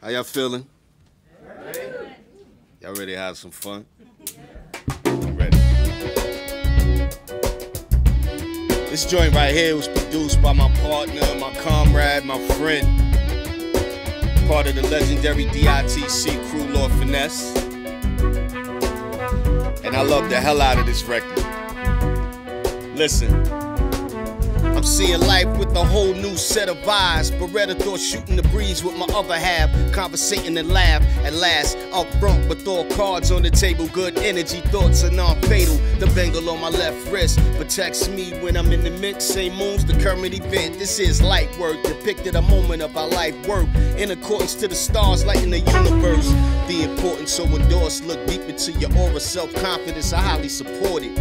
How y'all feeling? Y'all ready to have some fun? Ready. This joint right here was produced by my partner, my comrade, my friend. Part of the legendary DITC crew, Lord Finesse. And I love the hell out of this record. Listen. I'm seeing life with a whole new set of eyes. Beretta thought shooting the breeze with my other half. Conversating and laugh at last. Up front, but throw cards on the table. Good energy, thoughts are non fatal. The bangle on my left wrist protects me when I'm in the mix. Same moons, the current event. This is light work, depicted a moment of our life work. In accordance to the stars lighting the universe. The importance so endorsed. Look deep into your aura, self confidence. I highly support it.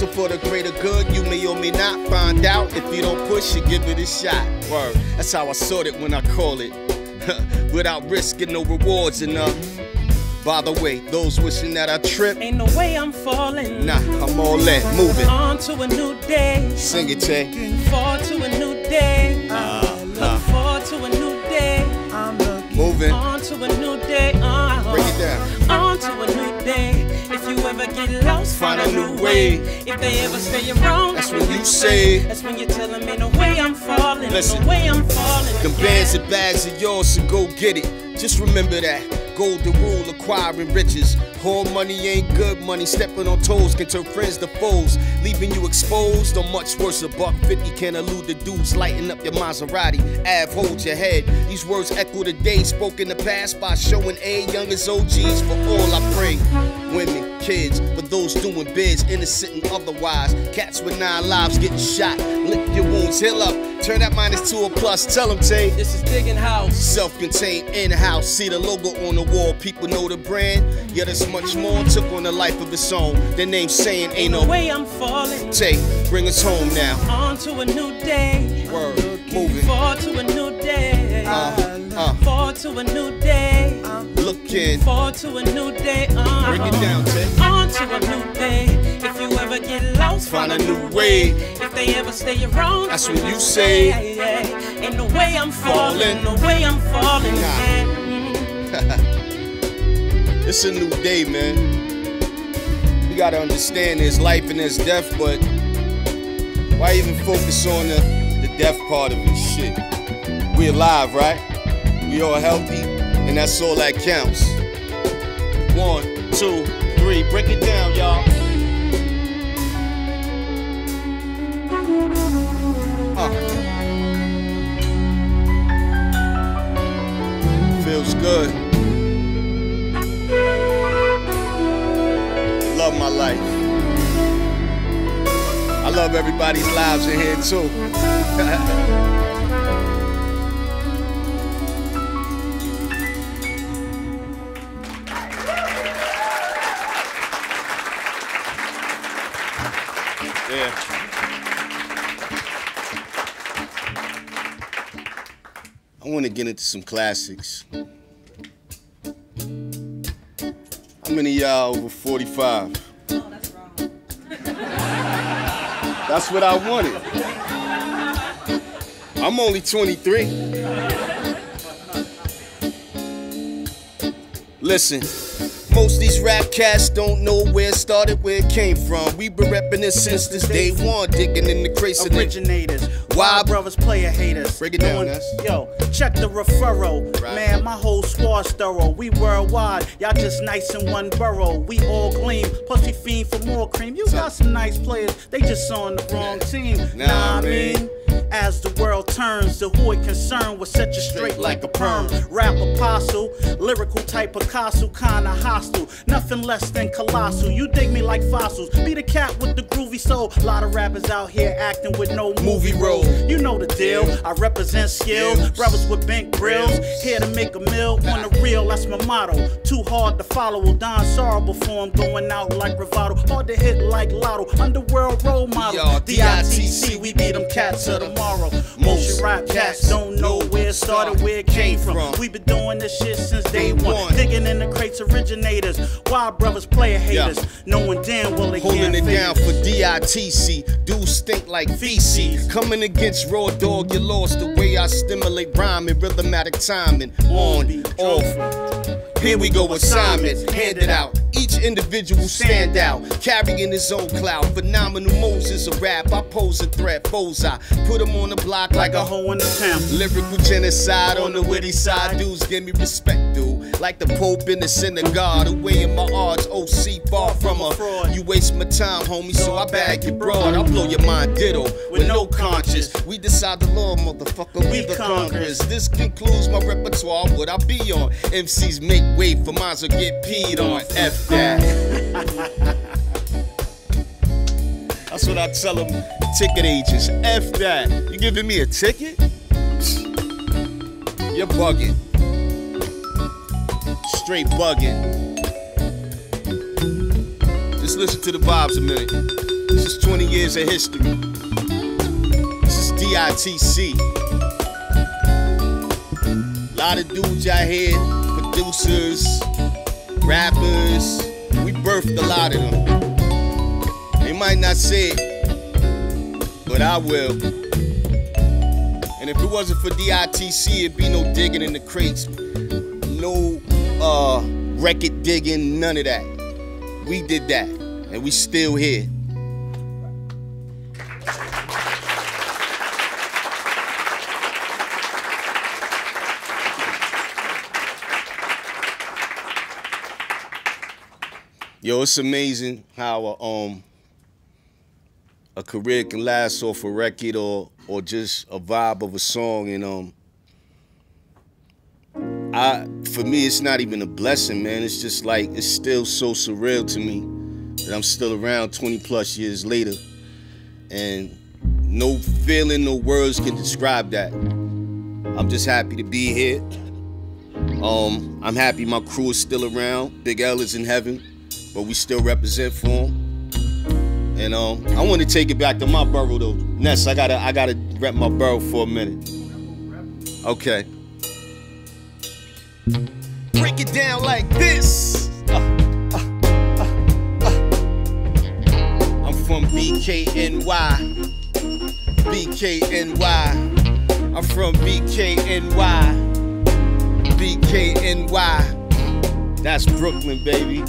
So for the greater good, you may or may not find out. If you don't push it, give it a shot. Word. That's how I sort it when I call it. Without risking no rewards enough. By the way, those wishing that I trip, Ain't no way I'm falling. nah, I'm all in, moving. On to a new day. Sing it, Tay. Forward to a new day. Uh, Look uh, forward to a new day. I'm looking moving. On to a new find, a new way. If they ever say around, That's when you say- That's when you tell them ain't no way I'm falling. Listen. no way I'm falling. Them bands and bags are yours, so go get it. Just remember that. Golden rule, acquiring riches. Whole money ain't good money. Stepping on toes can turn friends to foes. Leaving you exposed or much worse. A buck 50 can elude the dudes lighting up your Maserati. Av, hold your head. These words echo the day spoken in the past by showing A young as OGs. For all I pray. Women, kids, for those doing bids, innocent and otherwise. Cats with nine lives getting shot. Lick your wounds, heal up. Turn that minus to a plus. Tell them, Tay. This is digging house. Self-contained in-house, see the logo on the wall. People know the brand. Yeah, there's much more. Took on the life of its own. Their name saying ain't no way I'm falling. Take, bring us home now. On to a new day. Word, moving. Forward to a new day. Uh, uh, Forward to a new day. Looking. Forward to a new day. Uh, Break it down, Tay. On to a new day. If you ever get lost, Find a new way. If they ever stay around, That's when you say, yeah, yeah. Ain't no way I'm falling. the way I'm falling. Nah. It's a new day, man. You gotta understand there's life and there's death, but why even focus on the, the death part of it? Shit. We alive, right? We all healthy, and that's all that counts. One, two, three. Break it down, y'all. Uh. Feels good. Love my life. I love everybody's lives in here too. want to get into some classics. How many y'all over 45? That's what I wanted. I'm only 23. Listen, most these rap cats don't know where it started, where it came from. We been repping it since this day one, digging in the crates originators. Why- brothers, player haters. Break it down, Doing-. Yo, check the referral. Right. Man, my whole squad's thorough. We worldwide. Y'all just nice in one borough. We all gleam. Plus we fiend for more cream. You got some nice players. They just on the wrong team. Nah, I man. mean. As the world turns, the hood concern will set you straight like a perm. Rap apostle, lyrical type Picasso, kinda hostile. Nothing less than colossal. You dig me like fossils. Be the cat with the groovy soul. Lot of rappers out here acting with no Movie role. You know the deal. I represent skills. Skills. Brothers with bank grills. Here to make a meal on the real. That's my motto. Too hard to follow. Don Sorrow before I'm going out like Bravado. Hard to hit like Lotto. Underworld role model. DITC, we beat them cats of tomorrow. Motion rap cats don't know where it started, where it came from. We've been doing this shit since day one. Digging in the crates, originators. Wild brothers, player haters. Yeah. Knowing damn well they Holding it down for DITC. Dudes stink like feces. Coming against Raw Dog, you lost the way I stimulate rhyme and rhythmatic timing. On, off. Here we go, assignment handed out. Each individual stand out, carrying his own cloud. Phenomenal Moses, a rap. I pose a threat, foes I put him on the block like, like a hoe in the town. Lyrical genocide on the witty side. Dudes give me respect, dude. Like the Pope in the synagogue. Away in my odds, OC far from a fraud. You waste my time, homie, so I bag you broad. I'll blow your mind ditto with no conscience. We decide the law, motherfucker. We the Congress. This concludes my repertoire. What I be on? MCs make way for mines will get peed on. F that. That's what I tell them ticket agents. F that. You giving me a ticket? You're bugging. Straight bugging. Just listen to the vibes a minute. This is 20 years of history. This is DITC. A lot of dudes out here, producers, rappers. We birthed a lot of them. They might not say it, but I will. If it wasn't for DITC, it'd be no digging in the crates, no uh, record digging, none of that. We did that, and we still here. Yo, it's amazing how a, um a career can last off a record or or just a vibe of a song and um I for me it's not even a blessing, man. It's just like it's still so surreal to me that I'm still around 20 plus years later. And no feeling, no words can describe that. I'm just happy to be here. Um, I'm happy my crew is still around. Big L is in heaven but we still represent for him. And um, I want to take it back to my borough though. Ness, I gotta I gotta rep my borough for a minute. Okay. Break it down like this. Uh, uh, uh, I'm from BKNY. BKNY. I'm from BKNY. BKNY. That's Brooklyn, baby.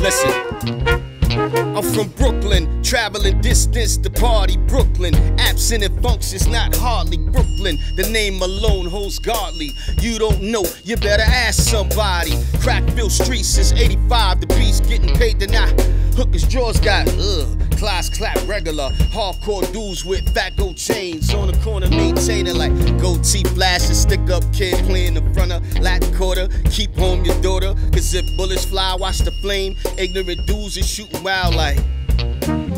Listen. I'm from Brooklyn, traveling distance to party Brooklyn. Absent and functions, not hardly Brooklyn. The name alone holds godly. You don't know, you better ask somebody. Crackville streets since 85, the beast getting paid tonight. Hookers' jaws got, ugh. Class clap regular, hardcore dudes with fat gold chains on the corner maintaining like goatee flashes, stick up kid playing in front of Latin quarter. Keep home your daughter, cause if bullets fly, watch the flame. Ignorant dudes is shooting wild like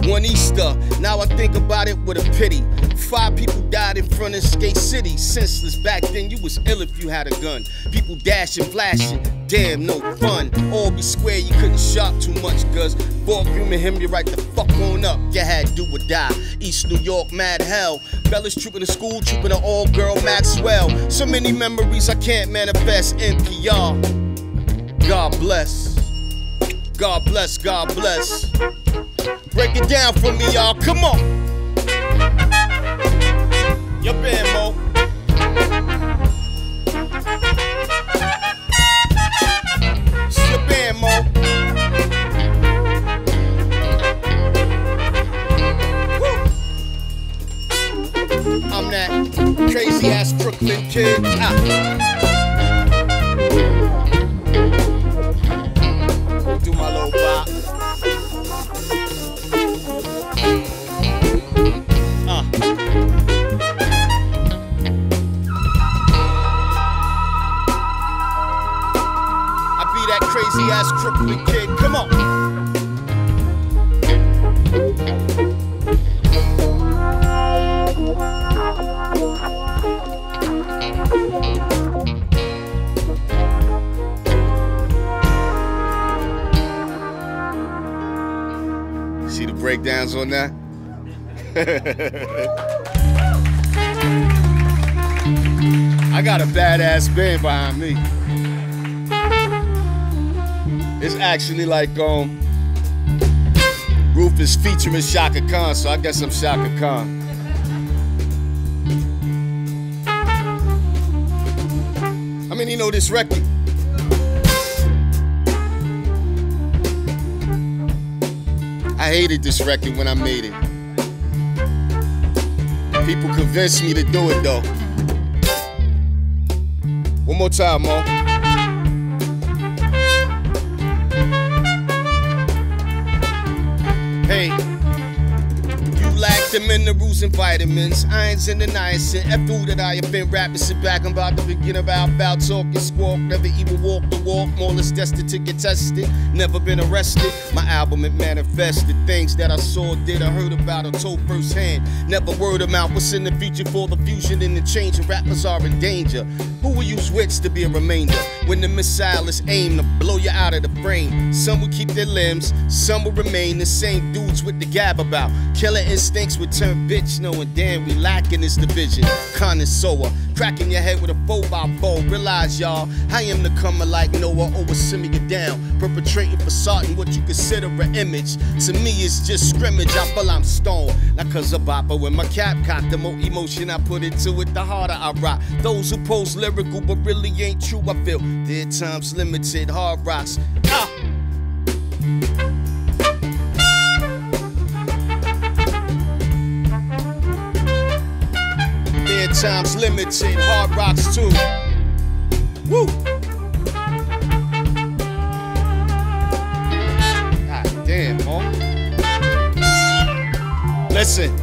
one Easter. Now I think about it with a pity. Five people died in front of Skate City. Senseless back then, you was ill if you had a gun. People dashing, flashing, damn, no fun. Albee Square, you couldn't shop too much, cuz ballroom and him, you right the fuck on up. You had do or die. East New York, mad hell. Fellas trooping to school, trooping to all girl Maxwell. So many memories I can't manifest. NPR. God bless. God bless, God bless. Break it down for me, y'all. Come on. Your Mo. I'm that crazy ass Brooklyn kid. Ah. Ass Brooklyn kid. Come on. See the breakdowns on that? I got a badass band behind me. It's actually like um Rufus featuring Chaka Khan, so I guess I'm Chaka Khan. I mean, know this record. I hated this record when I made it. People convinced me to do it though. One more time, Mo. Hey the minerals and vitamins, irons and the niacin. F food that I have been rapping, sit back, I'm about to begin about, about talking squawk. Never even walk the walk, more or less destined to get tested. Never been arrested. My album, it manifested things that I saw, did, I heard about, or told firsthand. Never word out, what's in the future for the fusion and the change, and rappers are in danger. Who will use wits to be a remainder when the missile is aimed to blow you out of the brain? Some will keep their limbs, some will remain the same dudes with the gab about. Killer instincts turn bitch, knowing damn we lacking this division. Connoisseur, cracking your head with a 4 by 4 Realize y'all, I am the comer like Noah, over simming down. Perpetrating for facade what you consider an image. To me, it's just scrimmage. I feel I'm stoned. Not cause of bopper with my cap cocked. The more emotion I put into it, the harder I rock. Those who post lyrical but really ain't true, I feel. Their times limited, hard rocks. Ah. Times limited, hard rocks too. Woo! Damn? Listen,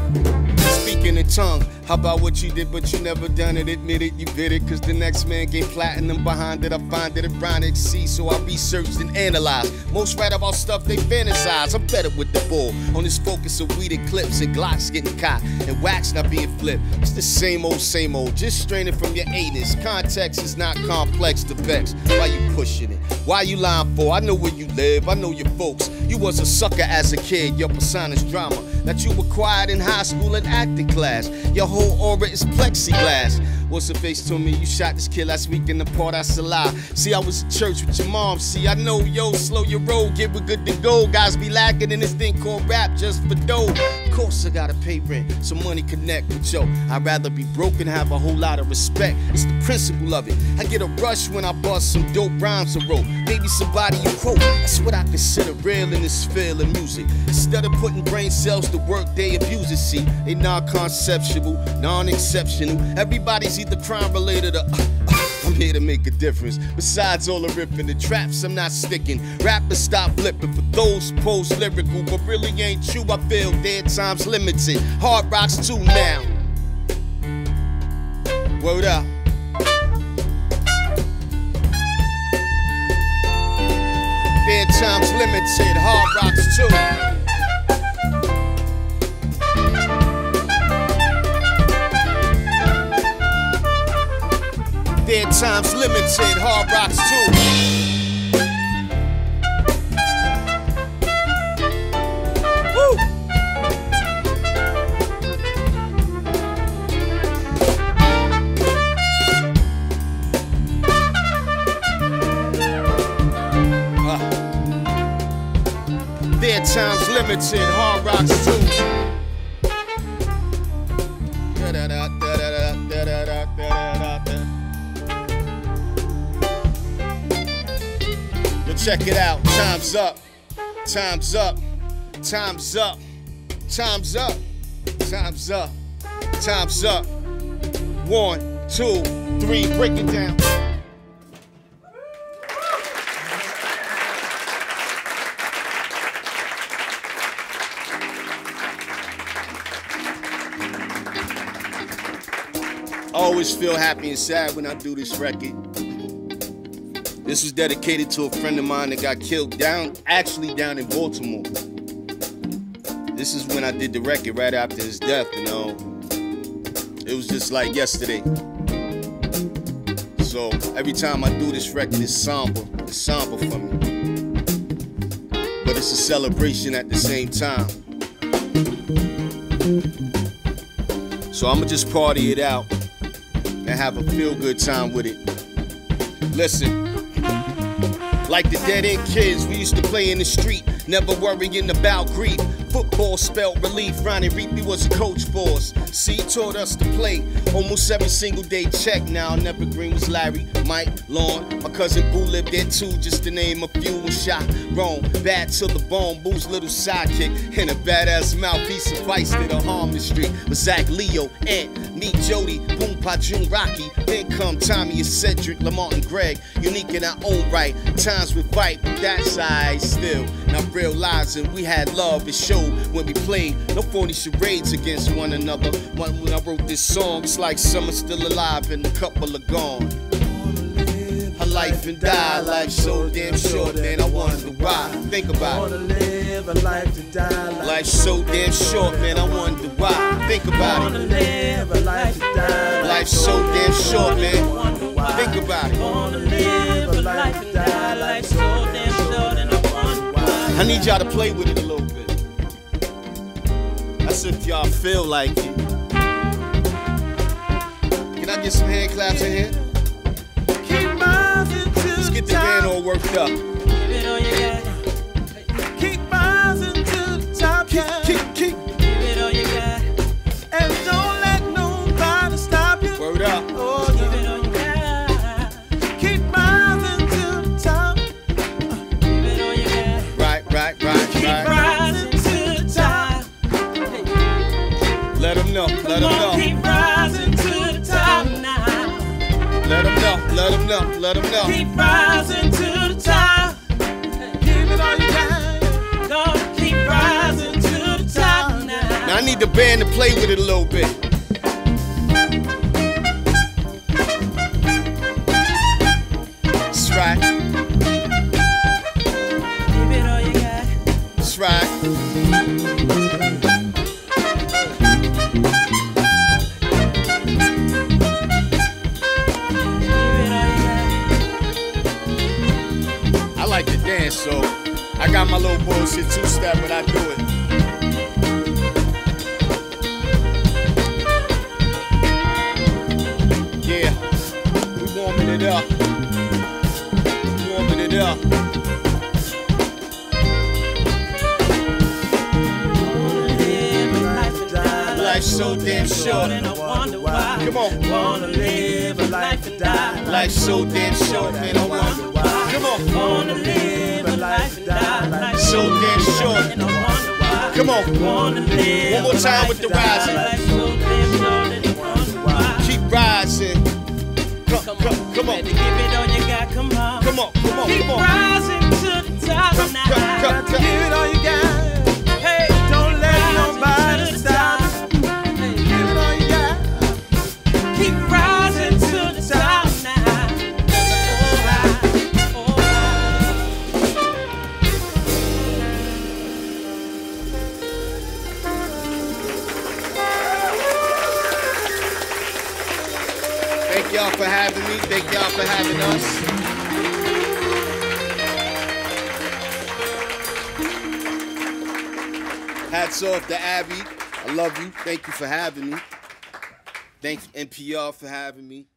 speaking in tongue. How about what you did, but you never done it? Admit it, you did it. Cause the next man gained platinum behind it. I find it ironic. See, so I researched and analyzed. Most write about stuff they fantasize. I'm better with the bull. On this focus of weed clips and Glocks getting caught and wax not being flipped. It's the same old, same old. Just straining from your anus. Context is not complex to vex. Why you pushing it? Why you lying for? I know where you live. I know your folks. You was a sucker as a kid. Your persona's drama. That you acquired in high school and acting class. Your whole aura is plexiglass. What's the face to me? You shot this kid last week in the that's a lie. See, I was at church with your mom. See, I know, yo, slow your roll, get we good to go. Guys be lacking in this thing called rap just for dough. Course, I gotta pay rent, so money connect with yo. I'd rather be broke and have a whole lot of respect. It's the principle of it. I get a rush when I bust some dope rhymes to roll. Maybe somebody you quote. That's what I consider real in this field of music. Instead of putting brain cells to work, they abuse it. See, they non-conceptual, non-exceptional. Everybody's either crime related or. Uh, uh, here to make a difference. Besides all the ripping, the traps I'm not sticking. Rappers stop flipping for those post lyrical, but really ain't true. I feel dead times limited. Hard rocks too now. Word up. Dead times limited. Hard rocks too. Dead times limited, hard rocks too. Woo! Uh. Times limited, hard rocks too. Check it out. Time's up. Time's up. Time's up. Time's up. Time's up. Time's up. One, two, three. Break it down. I always feel happy and sad when I do this record. This was dedicated to a friend of mine that got killed down, actually down in Baltimore. This is when I did the record right after his death, you know. It was just like yesterday. So every time I do this record, it's somber. It's somber for me. But it's a celebration at the same time. So I'ma just party it out and have a feel good time with it. Listen. Like the dead end kids, we used to play in the street, never worrying about grief. Football spelled relief. Ronnie Reapy was a coach for us. C taught us to play almost every single day. Check now. Never Green was Larry, Mike, Lon. My cousin Boo lived there too, just to name a few. And shot Rome, bad to the bone. Boo's little sidekick and a badass mouthpiece sufficed to the Harmon Street. With Zach Leo, Ant, me, Jody, Boom, Pajun, Rocky. Then come Tommy and Cedric, Lamont and Greg. Unique in our own right. Times we fight, but that's I still. Now realizing we had love, it showed when we played. No phony charades against one another. When I wrote this song, it's like are still alive and a couple are gone. Life and die, life so damn short, man. I wonder why. Think about it. live a life to die. Life so damn short, man. I wonder why. Think about it. live a life to die. Life's so damn short, man. Think about it. Wanna live a life and die. Life's so damn short, and I wonder why. I need y'all to play with it a little bit. That's if y'all feel like it. Can I get some hand claps in here? Get the band all worked up. With it a little bit. That's right, Give it all you got. that's right. Give it all you got. I like to dance, so I got my little bullshit two step, but I do Life's so damn short. and I wonder why. Come on. Wanna live a life and die. Life's so damn short, man. I wonder why. Come on. Wanna live a life and die. Life's So damn short. and I wonder why. Come on. Wanna live One more time with the and rising. Life's so damn short and I wonder why. Keep rising. Come, Come come, on, come on. give it all you got. Come on. Come on, come on, Keep come on. rising to the top now. Give it all you Hats off to Abby. I love you. Thank you for having me. Thanks NPR for having me.